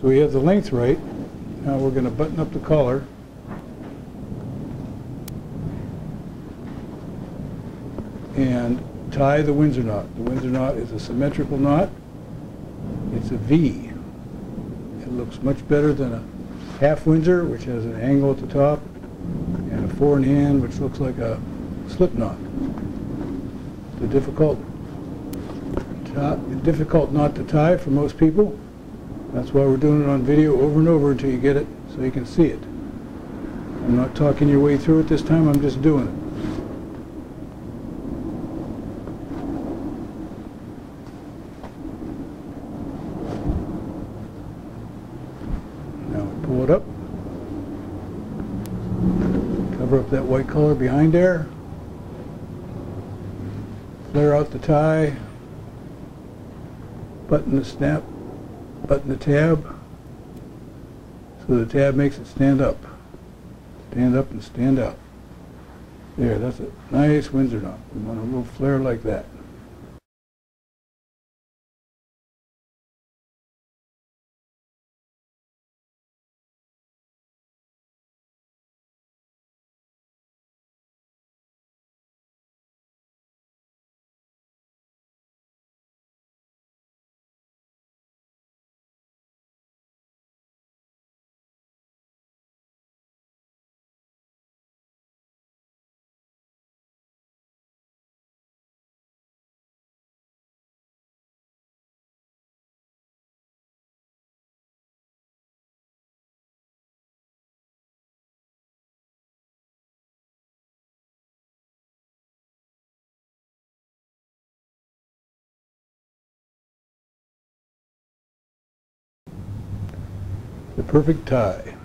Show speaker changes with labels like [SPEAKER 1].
[SPEAKER 1] So we have the length right. Now we're going to button up the collar. And tie the Windsor knot. The Windsor knot is a symmetrical knot. It's a V. It looks much better than a half Windsor, which has an angle at the top, and a four in hand, which looks like a slip knot. The difficult, ti- difficult knot to tie for most people. That's why we're doing it on video over and over until you get it so you can see it. I'm not talking your way through it this time, I'm just doing it. Now pull it up. Cover up that white color behind there. Flare out the tie. Button the snap. Button the tab. So the tab makes it stand up. Stand up and stand out. There, that's a nice Windsor knot. We want a little flare like that. The perfect tie.